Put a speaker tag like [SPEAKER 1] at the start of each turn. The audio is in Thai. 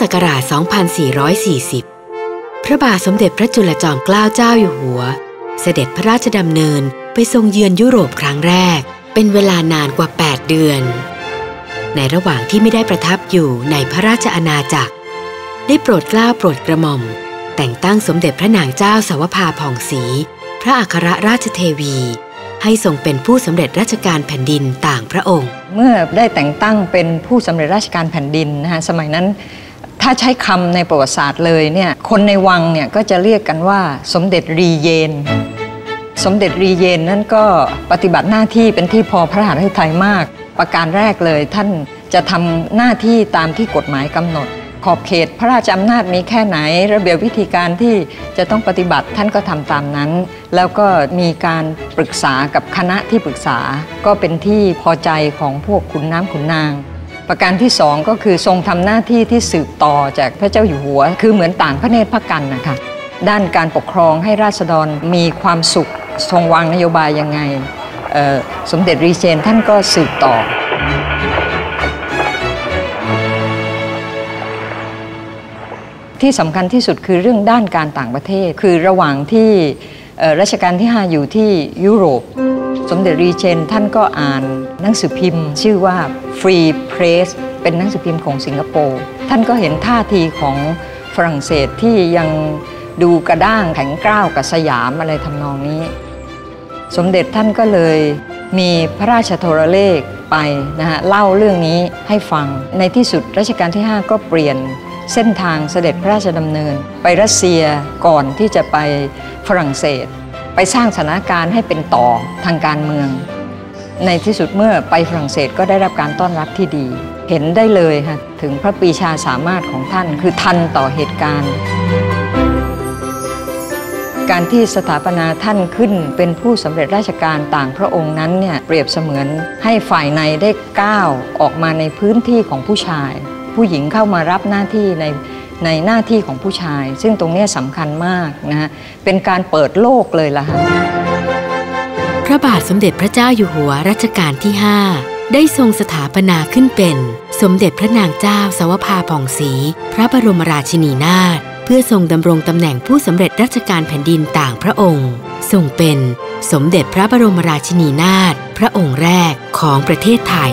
[SPEAKER 1] ศักราช 2440 พระบาทสมเด็จพระจุลจอมเกล้าเจ้าอยู่หัว เสด็จพระราชดำเนินไปทรงเยือนยุโรปครั้งแรก เป็นเวลานานกว่า 8 เดือน ในระหว่างที่ไม่ได้ประทับอยู่ในพระราชอาณาจักร ได้โปรดเกล้าโปรดกระหม่อม แต่งตั้งสมเด็จพระนางเจ้าสาวภาผ่องศรีพระอัครราชเทวี ให้ทรงเป็นผู้สำเร็จราชการแผ่นดินต่างพระองค์
[SPEAKER 2] เมื่อได้แต่งตั้งเป็นผู้สำเร็จราชการแผ่นดินนะฮะสมัยนั้น ถ้าใช้คำในประวัติศาสตร์เลยเนี่ยคนในวังเนี่ยก็จะเรียกกันว่าสมเด็จรีเยน สมเด็จรีเยนนั่นก็ปฏิบัติหน้าที่เป็นที่พอพระราชไทยมาก ประการแรกเลยท่านจะทำหน้าที่ตามที่กฎหมายกำหนด ขอบเขตพระราชอำนาจมีแค่ไหน ระเบียบวิธีการที่จะต้องปฏิบัติท่านก็ทำตามนั้น แล้วก็มีการปรึกษากับคณะที่ปรึกษา ก็เป็นที่พอใจของพวกขุนน้ำขุนนาง ประการที่สองก็คือทรงทำหน้าที่ที่สืบต่อจากพระเจ้าอยู่หัว คือเหมือนต่างพระเนตรพระกันนะคะ ด้านการปกครองให้ราษฎรมีความสุข ทรงวางนโยบายยังไง สมเด็จรีเจนท่านก็สืบต่อ ที่สำคัญที่สุดคือเรื่องด้านการต่างประเทศ คือระหว่างที่รัชกาลที่ 5 อยู่ที่ยุโรป สมเด็จรีเจนท่านก็อ่านหนังสือพิมพ์ ชื่อว่า Free Press เป็นหนังสือพิมพ์ของสิงคโปร์ท่านก็เห็นท่าทีของฝรั่งเศสที่ยังดูกระด้างแข็งกร้าวกับสยามอะไรทำนองนี้ สมเด็จท่านก็เลยมีพระราชโทรเลขไปนะฮะเล่าเรื่องนี้ให้ฟัง ในที่สุดรัชกาลที่ 5 ก็เปลี่ยนเส้นทางเสด็จพระราชดำเนิน ไปรัสเซียก่อนที่จะไปฝรั่งเศส ไปสร้างสถานการณ์ให้เป็นต่อทางการเมือง ในที่สุดเมื่อไปฝรั่งเศสก็ได้รับการต้อนรับที่ดี เห็นได้เลยค่ะถึงพระปีชาสามารถของท่านคือทันต่อเหตุการณ์ การที่สถาปนาท่านขึ้นเป็นผู้สำเร็จราชการต่างพระองค์นั้นเนี่ยเปรียบเสมือนให้ฝ่ายในได้ก้าวออกมาในพื้นที่ของผู้ชาย ผู้หญิงเข้ามารับหน้าที่ใน ในหน้าที่ของผู้ชาย ซึ่งตรงนี้สำคัญมากนะฮะเป็นการเปิดโลกเลยล่ะฮะ
[SPEAKER 1] พระบาทสมเด็จพระเจ้าอยู่หัวรัชกาลที่ 5 ได้ทรงสถาปนาขึ้นเป็น สมเด็จพระนางเจ้าสาวภาผ่องศรีพระบรมราชินีนาถเพื่อทรงดำรงตำแหน่งผู้สำเร็จราชการแผ่นดินต่างพระองค์ทรงเป็นสมเด็จพระบรมราชินีนาถพระองค์แรกของประเทศไทย